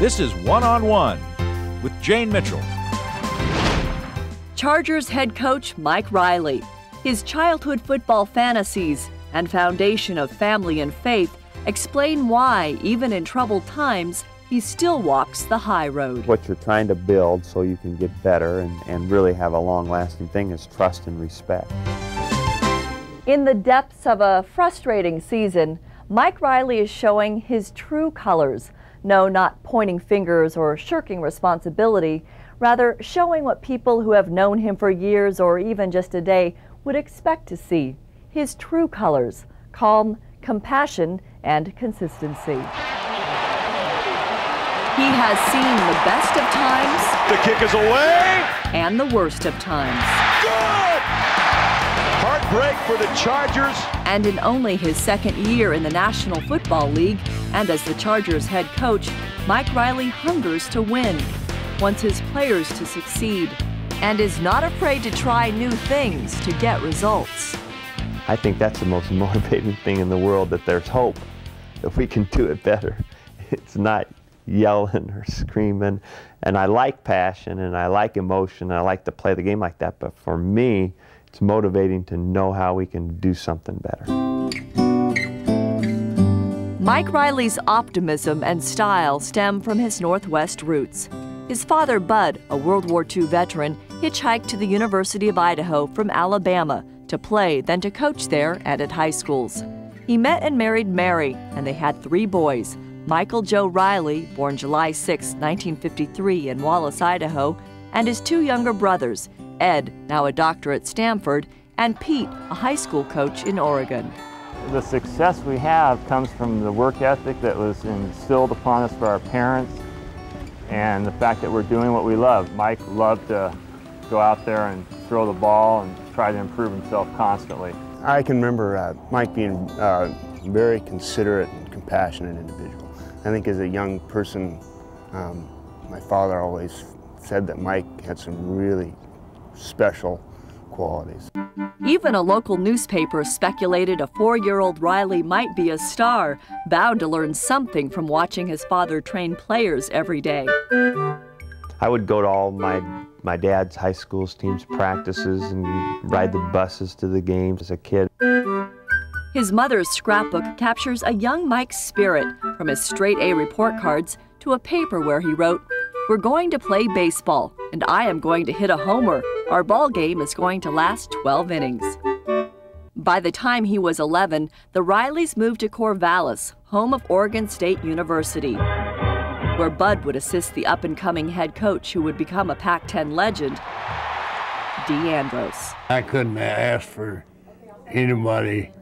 This is One on One with Jane Mitchell. Chargers head coach Mike Riley. His childhood football fantasies and foundation of family and faith explain why, even in troubled times, he still walks the high road. What you're trying to build so you can get better and, and really have a long lasting thing is trust and respect. In the depths of a frustrating season, Mike Riley is showing his true colors. No, not pointing fingers or shirking responsibility, rather showing what people who have known him for years or even just a day would expect to see. His true colors, calm, compassion, and consistency. He has seen the best of times. The kick is away. And the worst of times. Good! Heartbreak for the Chargers. And in only his second year in the National Football League, and as the Chargers head coach, Mike Riley hungers to win, wants his players to succeed, and is not afraid to try new things to get results. I think that's the most motivating thing in the world that there's hope, that we can do it better. It's not yelling or screaming. And I like passion and I like emotion and I like to play the game like that. But for me, it's motivating to know how we can do something better. Mike Riley's optimism and style stem from his Northwest roots. His father, Bud, a World War II veteran, hitchhiked to the University of Idaho from Alabama to play, then to coach there and at high schools. He met and married Mary, and they had three boys Michael Joe Riley, born July 6, 1953, in Wallace, Idaho, and his two younger brothers, Ed, now a doctor at Stanford, and Pete, a high school coach in Oregon. The success we have comes from the work ethic that was instilled upon us by our parents and the fact that we're doing what we love. Mike loved to go out there and throw the ball and try to improve himself constantly. I can remember uh, Mike being uh, very considerate and compassionate individual. I think as a young person, um, my father always said that Mike had some really special qualities. Even a local newspaper speculated a four year old Riley might be a star, bound to learn something from watching his father train players every day. I would go to all my, my dad's high school's teams' practices and ride the buses to the games as a kid. His mother's scrapbook captures a young Mike's spirit from his straight A report cards to a paper where he wrote, We're going to play baseball, and I am going to hit a homer. Our ball game is going to last 12 innings. By the time he was 11, the Rileys moved to Corvallis, home of Oregon State University, where Bud would assist the up and coming head coach who would become a Pac 10 legend, Dee Andros. I couldn't ask for anybody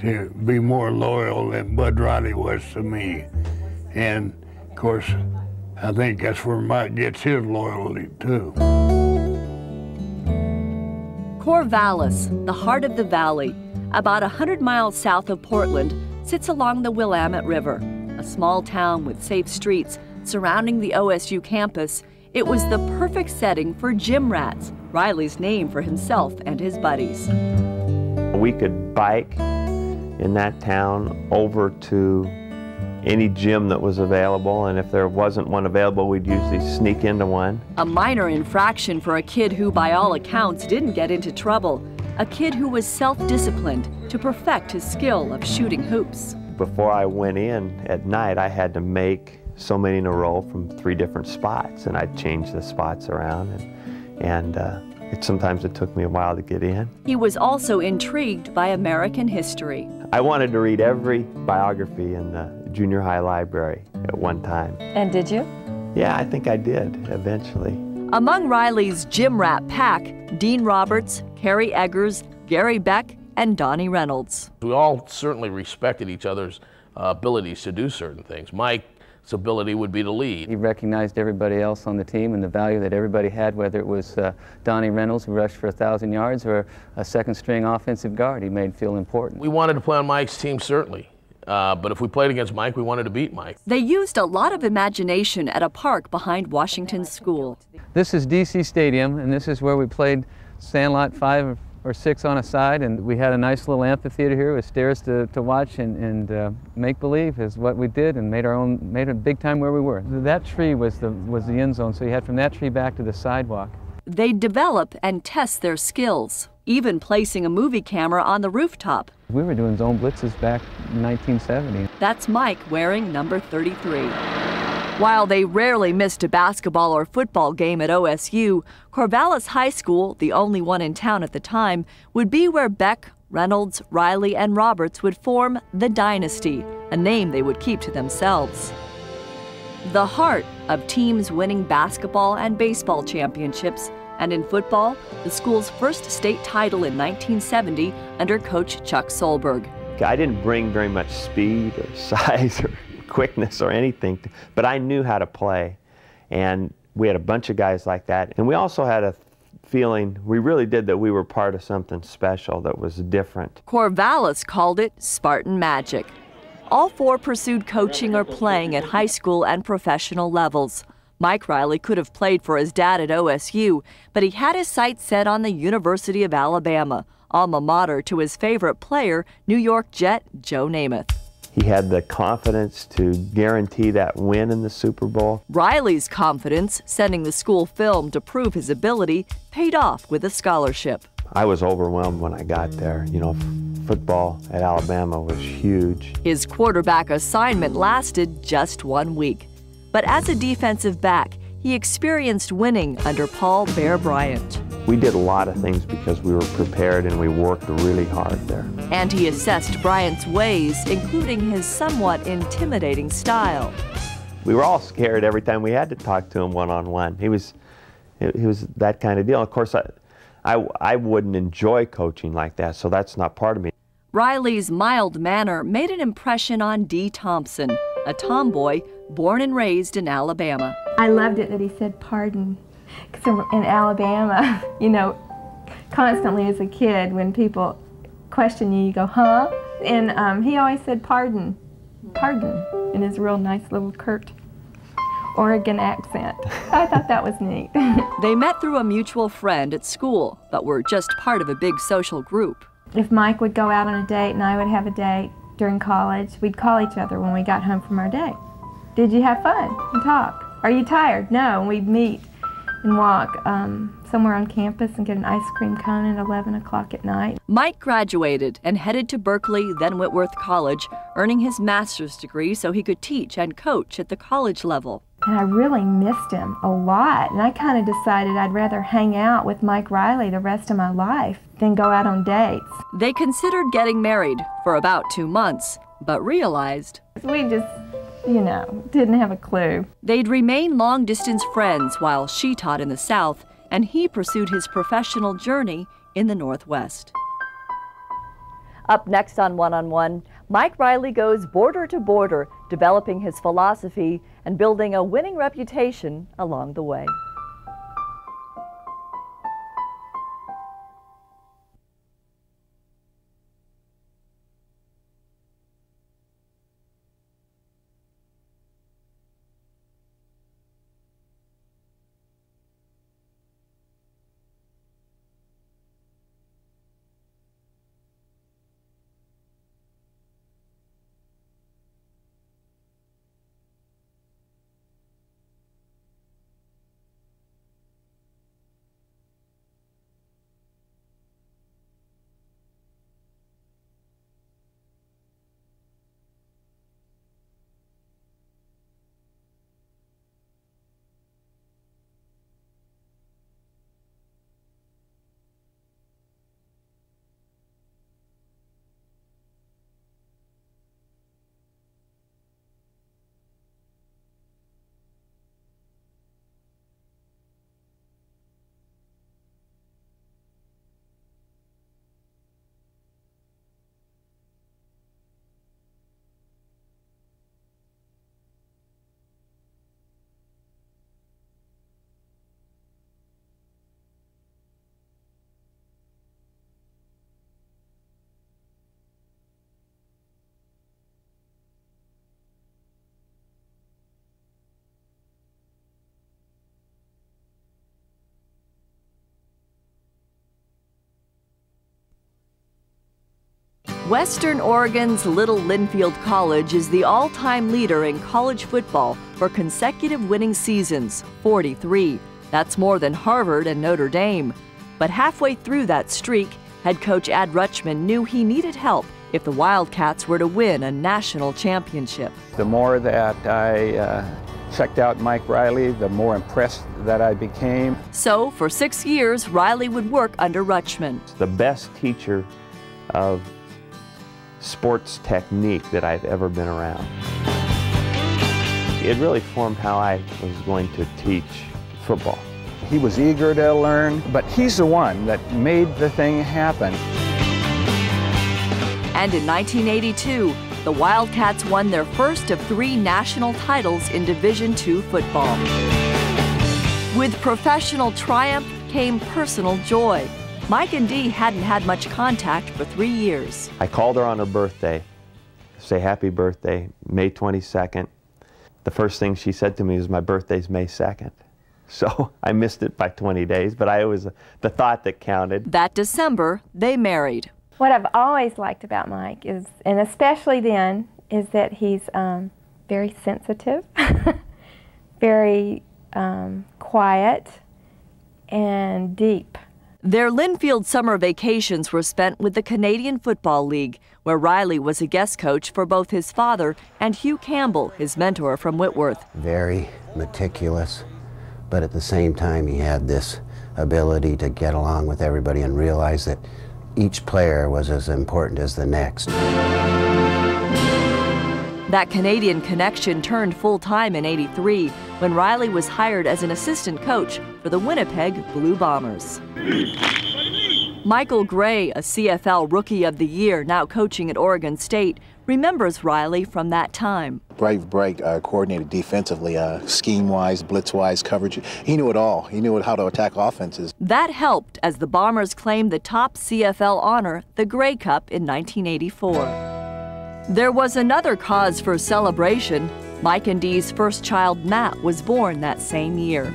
to be more loyal than Bud Riley was to me. And of course, I think that's where Mike gets his loyalty too. Corvallis, the heart of the valley, about 100 miles south of Portland, sits along the Willamette River, a small town with safe streets surrounding the OSU campus. It was the perfect setting for gym rats, Riley's name for himself and his buddies. We could bike in that town over to any gym that was available, and if there wasn't one available, we'd usually sneak into one. A minor infraction for a kid who, by all accounts, didn't get into trouble. A kid who was self disciplined to perfect his skill of shooting hoops. Before I went in at night, I had to make so many in a row from three different spots, and I'd change the spots around. And, and uh, it, sometimes it took me a while to get in. He was also intrigued by American history. I wanted to read every biography in the junior high library at one time. And did you? Yeah, I think I did eventually. Among Riley's gym rat pack, Dean Roberts, Kerry Eggers, Gary Beck, and Donnie Reynolds. We all certainly respected each other's uh, abilities to do certain things. Mike's ability would be to lead. He recognized everybody else on the team and the value that everybody had, whether it was uh, Donnie Reynolds, who rushed for 1,000 yards, or a second string offensive guard he made feel important. We wanted to play on Mike's team, certainly. Uh, but if we played against Mike, we wanted to beat Mike. They used a lot of imagination at a park behind Washington School. This is DC Stadium, and this is where we played Sandlot five or six on a side, and we had a nice little amphitheater here with stairs to, to watch and, and uh, make believe is what we did, and made our own made a big time where we were. That tree was the was the end zone, so you had from that tree back to the sidewalk. They develop and test their skills, even placing a movie camera on the rooftop. We were doing zone blitzes back in 1970. That's Mike wearing number 33. While they rarely missed a basketball or football game at OSU, Corvallis High School, the only one in town at the time, would be where Beck, Reynolds, Riley, and Roberts would form the Dynasty, a name they would keep to themselves. The heart of teams winning basketball and baseball championships, and in football, the school's first state title in 1970 under coach Chuck Solberg. I didn't bring very much speed or size or quickness or anything, but I knew how to play. And we had a bunch of guys like that. And we also had a feeling, we really did, that we were part of something special that was different. Corvallis called it Spartan Magic. All four pursued coaching or playing at high school and professional levels. Mike Riley could have played for his dad at OSU, but he had his sights set on the University of Alabama, alma mater to his favorite player, New York Jet Joe Namath. He had the confidence to guarantee that win in the Super Bowl. Riley's confidence, sending the school film to prove his ability, paid off with a scholarship. I was overwhelmed when I got there. You know, football at Alabama was huge. His quarterback assignment lasted just one week. But as a defensive back, he experienced winning under Paul Bear Bryant. We did a lot of things because we were prepared and we worked really hard there. And he assessed Bryant's ways, including his somewhat intimidating style. We were all scared every time we had to talk to him one on one. He was, he was that kind of deal. Of course, I, I, I wouldn't enjoy coaching like that, so that's not part of me. Riley's mild manner made an impression on Dee Thompson, a tomboy born and raised in Alabama. I loved it that he said pardon. Because in Alabama, you know, constantly as a kid, when people question you, you go, huh? And um, he always said pardon, pardon, in his real nice little curt Oregon accent. I thought that was neat. they met through a mutual friend at school, but were just part of a big social group. If Mike would go out on a date and I would have a date during college, we'd call each other when we got home from our date. Did you have fun? And talk. Are you tired? No. And we'd meet and walk um, somewhere on campus and get an ice cream cone at 11 o'clock at night. Mike graduated and headed to Berkeley, then Whitworth College, earning his master's degree so he could teach and coach at the college level. And I really missed him a lot. And I kind of decided I'd rather hang out with Mike Riley the rest of my life than go out on dates. They considered getting married for about two months, but realized we just you know, didn't have a clue. They'd remain long distance friends while she taught in the South and he pursued his professional journey in the Northwest. Up next on One on One, Mike Riley goes border to border, developing his philosophy and building a winning reputation along the way. Western Oregon's Little Linfield College is the all time leader in college football for consecutive winning seasons 43. That's more than Harvard and Notre Dame. But halfway through that streak, head coach Ad Rutschman knew he needed help if the Wildcats were to win a national championship. The more that I uh, checked out Mike Riley, the more impressed that I became. So, for six years, Riley would work under Rutschman. The best teacher of sports technique that I've ever been around. It really formed how I was going to teach football. He was eager to learn, but he's the one that made the thing happen. And in 1982, the Wildcats won their first of three national titles in Division II football. With professional triumph came personal joy. Mike and Dee hadn't had much contact for three years. I called her on her birthday, say happy birthday, May 22nd. The first thing she said to me was, My birthday's May 2nd. So I missed it by 20 days, but I was the thought that counted. That December, they married. What I've always liked about Mike is, and especially then, is that he's um, very sensitive, very um, quiet, and deep. Their Linfield summer vacations were spent with the Canadian Football League, where Riley was a guest coach for both his father and Hugh Campbell, his mentor from Whitworth. Very meticulous, but at the same time, he had this ability to get along with everybody and realize that each player was as important as the next. That Canadian connection turned full time in 83 when Riley was hired as an assistant coach for the Winnipeg Blue Bombers. Michael Gray, a CFL Rookie of the Year now coaching at Oregon State, remembers Riley from that time. Brave Bright uh, coordinated defensively, uh, scheme-wise, blitz-wise, coverage. He knew it all. He knew how to attack offenses. That helped as the Bombers claimed the top CFL honor, the Grey Cup, in 1984. There was another cause for celebration. Mike and Dee's first child, Matt, was born that same year.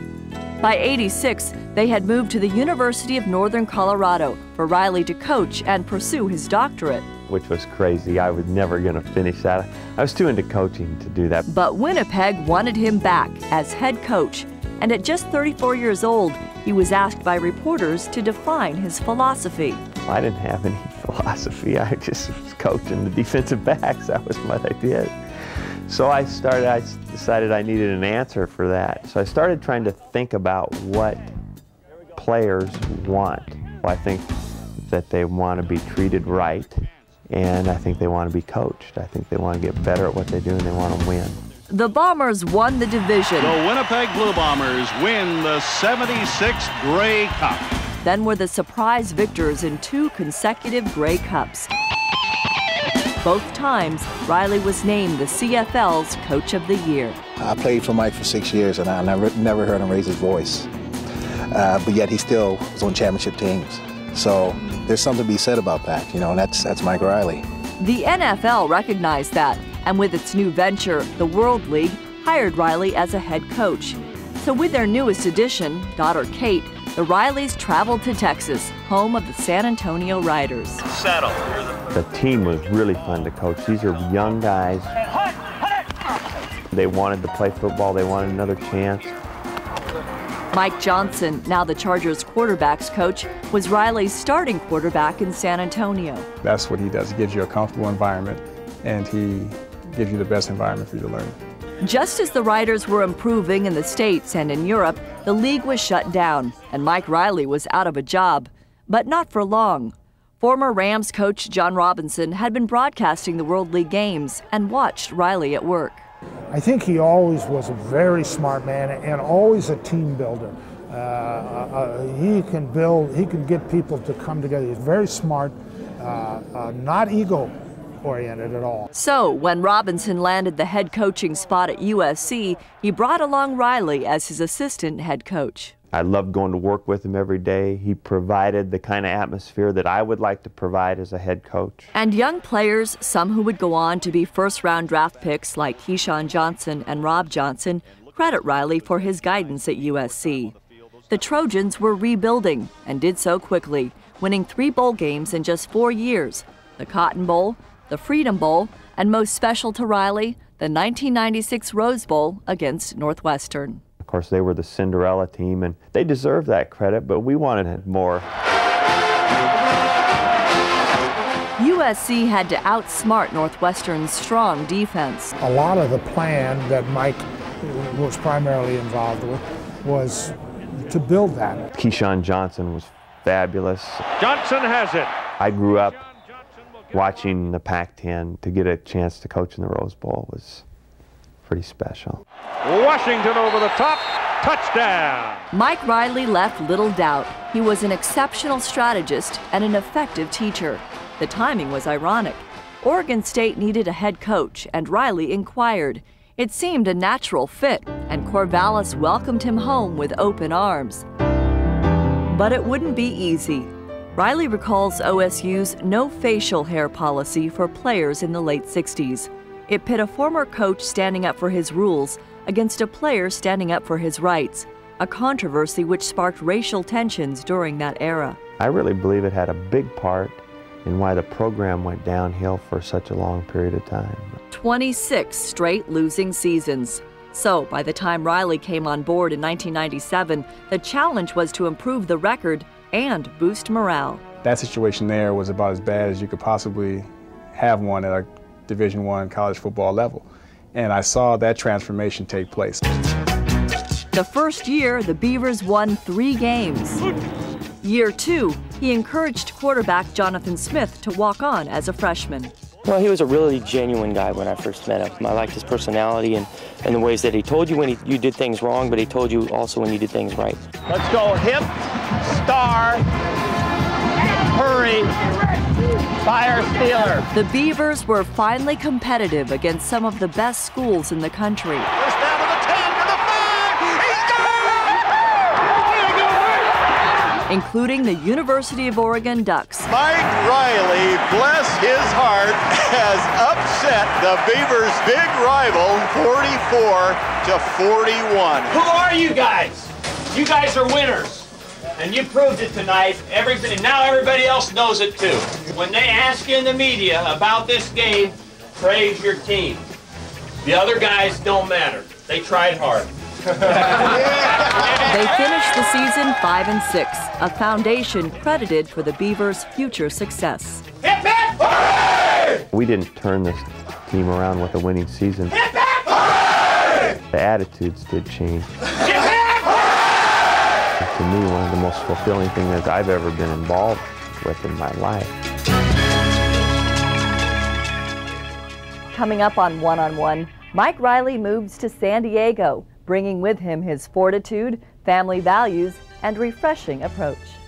By 86, they had moved to the University of Northern Colorado for Riley to coach and pursue his doctorate. Which was crazy. I was never going to finish that. I was too into coaching to do that. But Winnipeg wanted him back as head coach, and at just 34 years old, he was asked by reporters to define his philosophy. I didn't have any philosophy. I just was coaching the defensive backs. That was what I did. So I started, I decided I needed an answer for that. So I started trying to think about what players want. Well, I think that they want to be treated right, and I think they want to be coached. I think they want to get better at what they do, and they want to win. The Bombers won the division. The Winnipeg Blue Bombers win the 76th Grey Cup. Then were the surprise victors in two consecutive Grey Cups. Both times, Riley was named the CFL's Coach of the Year. I played for Mike for six years, and I never, never heard him raise his voice. Uh, but yet he still was on championship teams. So there's something to be said about that, you know, and that's, that's Mike Riley. The NFL recognized that, and with its new venture, the World League, hired Riley as a head coach. So with their newest addition, daughter Kate, the Rileys traveled to Texas, home of the San Antonio Riders. Settle. The team was really fun to coach. These are young guys. They wanted to play football. They wanted another chance. Mike Johnson, now the Chargers quarterbacks coach, was Riley's starting quarterback in San Antonio. That's what he does. He gives you a comfortable environment, and he gives you the best environment for you to learn. Just as the Riders were improving in the States and in Europe, the league was shut down, and Mike Riley was out of a job. But not for long. Former Rams coach John Robinson had been broadcasting the World League games and watched Riley at work. I think he always was a very smart man and always a team builder. Uh, uh, he can build, he can get people to come together. He's very smart, uh, uh not ego oriented at all. So, when Robinson landed the head coaching spot at USC, he brought along Riley as his assistant head coach. I loved going to work with him every day. He provided the kind of atmosphere that I would like to provide as a head coach. And young players, some who would go on to be first round draft picks like Keyshawn Johnson and Rob Johnson, credit Riley for his guidance at USC. The Trojans were rebuilding and did so quickly, winning three bowl games in just four years, the Cotton Bowl, the Freedom Bowl, and most special to Riley, the 1996 Rose Bowl against Northwestern. Of course, they were the Cinderella team, and they deserve that credit, but we wanted more. USC had to outsmart Northwestern's strong defense. A lot of the plan that Mike was primarily involved with was to build that. Keyshawn Johnson was fabulous. Johnson has it. I grew up watching the Pac-10 to get a chance to coach in the Rose Bowl was pretty special. Washington over the top, touchdown. Mike Riley left little doubt. He was an exceptional strategist and an effective teacher. The timing was ironic. Oregon State needed a head coach, and Riley inquired. It seemed a natural fit, and Corvallis welcomed him home with open arms. But it wouldn't be easy. Riley recalls OSU's no facial hair policy for players in the late 60s. It pit a former coach standing up for his rules against a player standing up for his rights, a controversy which sparked racial tensions during that era. I really believe it had a big part in why the program went downhill for such a long period of time. 26 straight losing seasons. So, by the time Riley came on board in 1997, the challenge was to improve the record and boost morale. That situation there was about as bad as you could possibly have one at a Division One college football level. And I saw that transformation take place. The first year, the Beavers won three games. Year two, he encouraged quarterback Jonathan Smith to walk on as a freshman. Well, he was a really genuine guy when I first met him. I liked his personality and, and the ways that he told you when he, you did things wrong, but he told you also when you did things right. Let's go hip, star, hurry, fire stealer. The Beavers were finally competitive against some of the best schools in the country. Including the University of Oregon Ducks. Mike Riley, bless his heart, has upset the Beavers' big rival 44 to 41. Who are you guys? You guys are winners. And you proved it tonight. Everybody, now everybody else knows it too. When they ask you in the media about this game, praise your team. The other guys don't matter. They tried hard. they finished the season 5 and 6, a foundation credited for the Beavers' future success. Hip, hip, we didn't turn this team around with a winning season. Hip, the attitudes did change. to me, one of the most fulfilling things that I've ever been involved with in my life. Coming up on One on One, Mike Riley moves to San Diego bringing with him his fortitude, family values, and refreshing approach.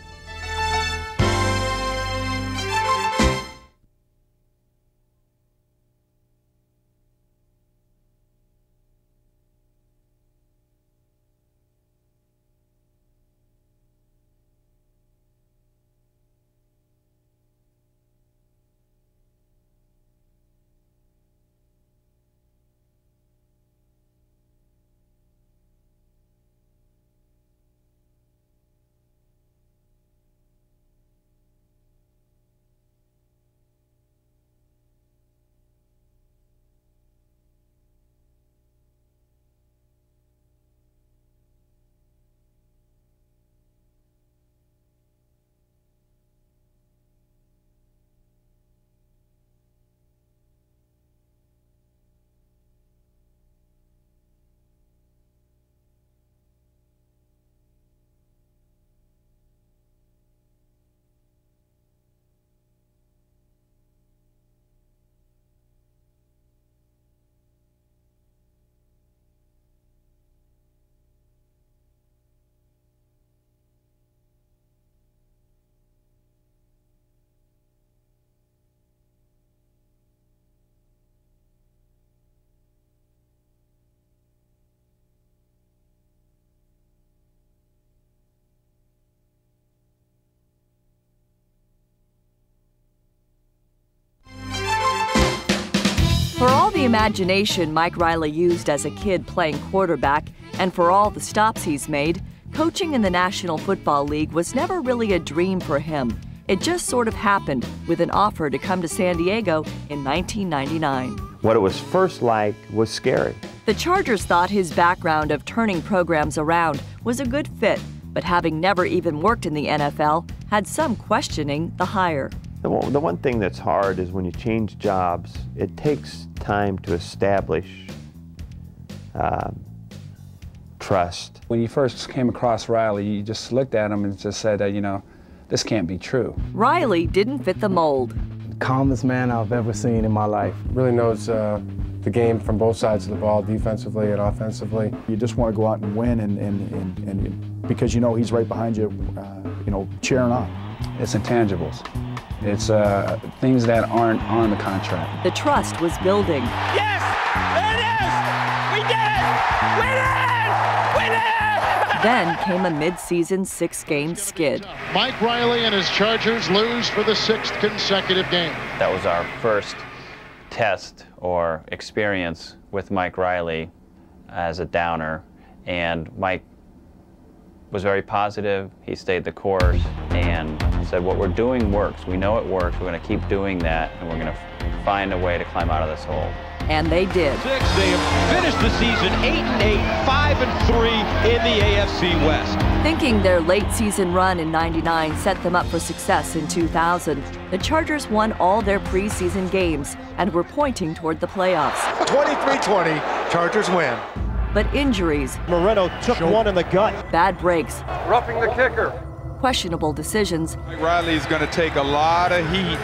Imagination Mike Riley used as a kid playing quarterback, and for all the stops he's made, coaching in the National Football League was never really a dream for him. It just sort of happened with an offer to come to San Diego in 1999. What it was first like was scary. The Chargers thought his background of turning programs around was a good fit, but having never even worked in the NFL, had some questioning the hire. The one, the one thing that's hard is when you change jobs, it takes time to establish um, trust. When you first came across Riley, you just looked at him and just said that, you know, this can't be true. Riley didn't fit the mold. Calmest man I've ever seen in my life. Really knows uh, the game from both sides of the ball, defensively and offensively. You just want to go out and win, and, and, and, and because you know he's right behind you, uh, you know, cheering on. It's intangibles. It's uh, things that aren't on the contract. The trust was building. Yes! There it is! We did it! We did it! We did it! Then came a mid-season six-game skid. Mike Riley and his Chargers lose for the sixth consecutive game. That was our first test or experience with Mike Riley as a downer, and Mike was very positive. He stayed the course and said, what we're doing works. We know it works. We're going to keep doing that, and we're going to find a way to climb out of this hole. And they did. Six, they have finished the season 8 and 8, 5 and 3 in the AFC West. Thinking their late season run in 99 set them up for success in 2000, the Chargers won all their preseason games and were pointing toward the playoffs. 23-20, Chargers win. But injuries, Moreno took one in the gut. bad breaks, Roughing the kicker. questionable decisions, Riley's going to take a lot of heat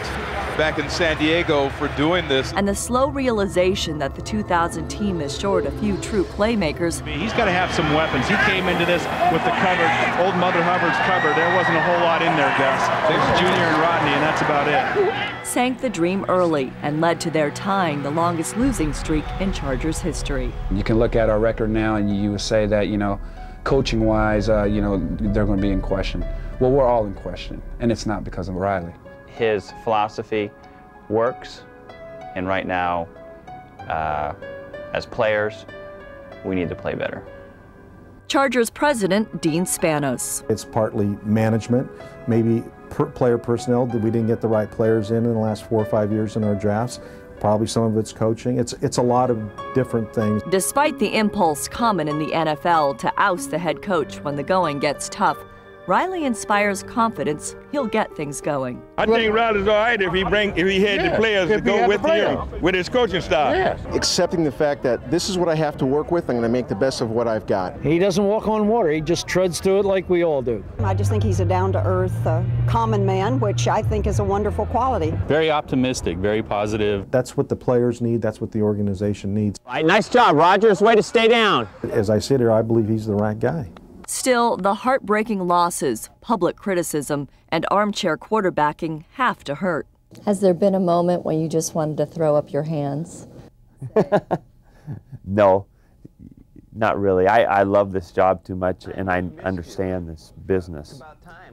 back in San Diego for doing this. and the slow realization that the 2000 team is short a few true playmakers He's got to have some weapons. He came into this with the cover, old Mother Hubbard's cover. There wasn't a whole lot in there, Gus. There's Junior and Rodney, and that's about it. sank the dream early and led to their tying the longest losing streak in Chargers history. You can look at our record now and you would say that, you know, coaching wise, uh, you know, they're going to be in question. Well, we're all in question, and it's not because of Riley. His philosophy works, and right now, uh, as players, we need to play better. Chargers president Dean Spanos. It's partly management, maybe per player personnel that we didn't get the right players in in the last four or five years in our drafts. Probably some of it's coaching. It's it's a lot of different things. Despite the impulse common in the NFL to oust the head coach when the going gets tough, Riley inspires confidence he'll get things going. I think Riley's all right if he bring if he had Yeah, the players to go with him with his coaching style. Accepting the fact that this is what I have to work with, I'm going to make the best of what I've got. He doesn't walk on water. He just treads through it like we all do. I just think he's a down to earth, uh, common man, which I think is a wonderful quality. Very optimistic, very positive. That's what the players need. That's what the organization needs. All right, nice job, Rogers. Way to stay down. As I sit here, I believe he's the right guy. Still, the heartbreaking losses, public criticism, and armchair quarterbacking have to hurt. Has there been a moment when you just wanted to throw up your hands? No, not really. I, I love this job too much and I understand this business.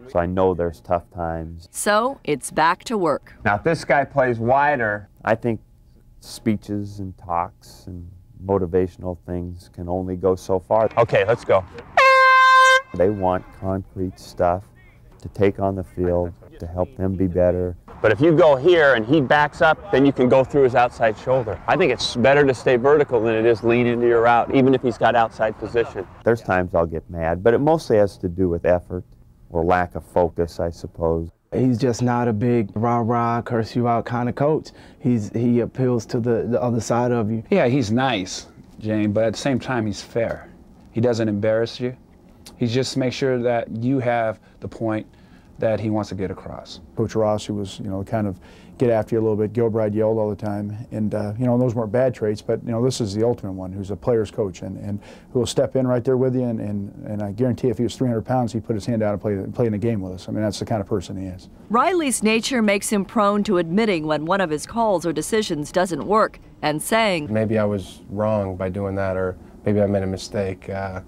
So I know there's tough times. So it's back to work. Now, if this guy plays wider, I think speeches and talks and motivational things can only go so far. Okay, let's go. They want concrete stuff to take on the field to help them be better. But if you go here and he backs up, then you can go through his outside shoulder. I think it's better to stay vertical than it is lean into your route, even if he's got outside position. There's times I'll get mad, but it mostly has to do with effort or lack of focus, I suppose. He's just not a big rah rah curse you out kind of coach. He's he appeals to the, the other side of you. Yeah, he's nice, Jane, but at the same time, he's fair. He doesn't embarrass you. He just makes sure that you have the point that he wants to get across. Coach Ross, who was, you know, kind of get after you a little bit. Gilbride yelled all the time, and uh, you know those weren't bad traits, but you know this is the ultimate one, who's a player's coach and, and who will step in right there with you, and, and, and I guarantee if he was 300 pounds, he'd put his hand out and play play in a game with us. I mean that's the kind of person he is. Riley's nature makes him prone to admitting when one of his calls or decisions doesn't work and saying, Maybe I was wrong by doing that, or maybe I made a mistake. Uh,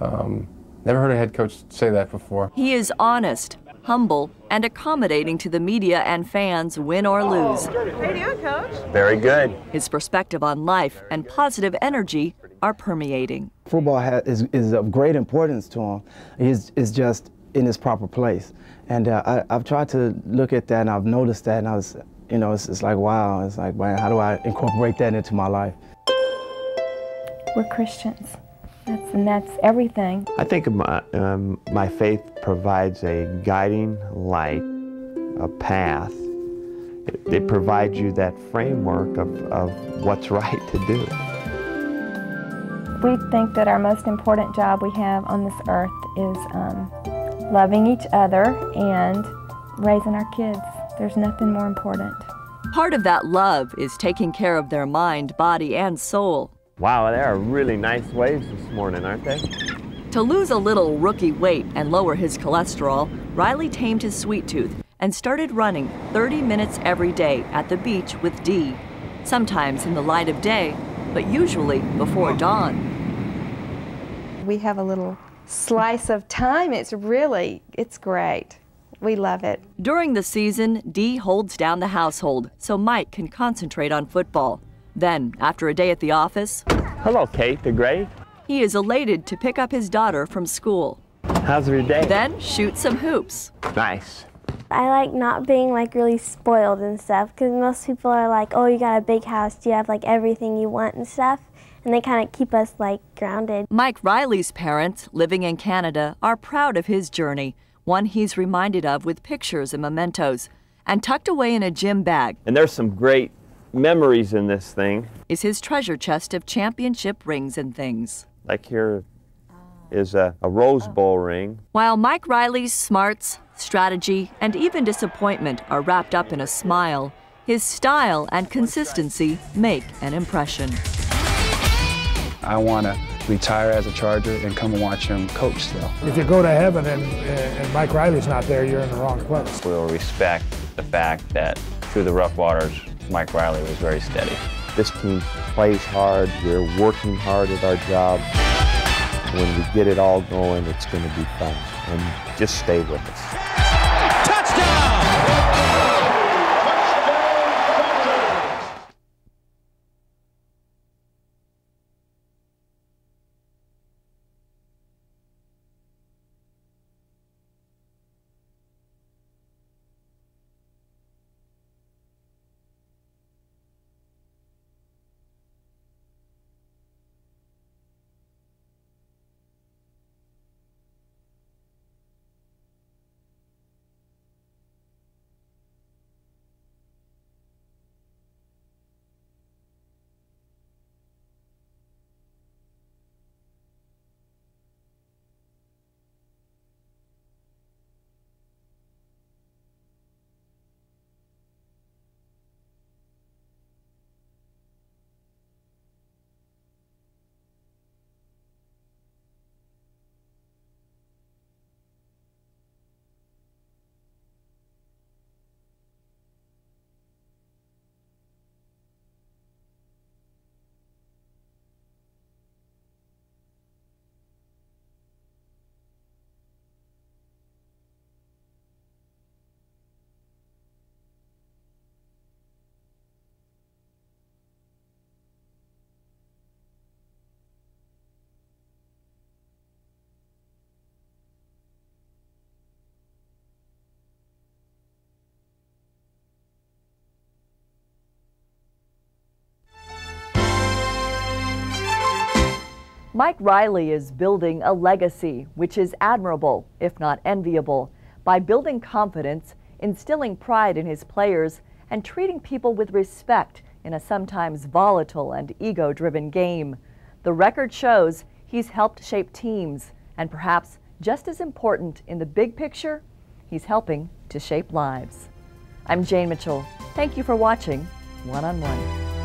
um, never heard a head coach say that before. He is honest, humble, and accommodating to the media and fans, win or lose. How you doing, Coach? Very good. His perspective on life and positive energy are permeating. Football ha- is, is of great importance to him. He's is just in its proper place. And uh, I, have tried to look at that and I've noticed that and I was, you know, it's, it's like, wow, it's like, man, how do I incorporate that into my life? We're Christians. That's, and that's everything. I think my, um, my faith provides a guiding light, a path. It, it provides you that framework of, of what's right to do. We think that our most important job we have on this earth is um, loving each other and raising our kids. There's nothing more important. Part of that love is taking care of their mind, body, and soul. Wow, there are really nice waves this morning, aren't they? To lose a little rookie weight and lower his cholesterol, Riley tamed his sweet tooth and started running 30 minutes every day at the beach with Dee, sometimes in the light of day, but usually before dawn. We have a little slice of time. It's really, it's great. We love it. During the season, Dee holds down the household so Mike can concentrate on football. Then, after a day at the office, Hello, Kate, the Gray. He is elated to pick up his daughter from school. How's your day? Then shoot some hoops. Nice. I like not being like really spoiled and stuff because most people are like, oh, you got a big house, do you have like everything you want and stuff and they kind of keep us like grounded. Mike Riley's parents, living in Canada, are proud of his journey, one he's reminded of with pictures and mementos, and tucked away in a gym bag. And there's some great memories in this thing. Is his treasure chest of championship rings and things. Like here is a, a Rose oh. Bowl ring. While Mike Riley's smarts, strategy, and even disappointment are wrapped up in a smile, his style and consistency make an impression. I want to retire as a Charger and come and watch him coach still. If you go to heaven and, and Mike Riley's not there, you're in the wrong place. We'll respect the fact that through the rough waters, Mike Riley was very steady. This team plays hard. We're working hard at our job. When we get it all going, it's going to be fun. And just stay with us. Mike Riley is building a legacy, which is admirable, if not enviable, by building confidence, instilling pride in his players, and treating people with respect in a sometimes volatile and ego driven game. The record shows he's helped shape teams, and perhaps just as important in the big picture, he's helping to shape lives. I'm Jane Mitchell. Thank you for watching One on One.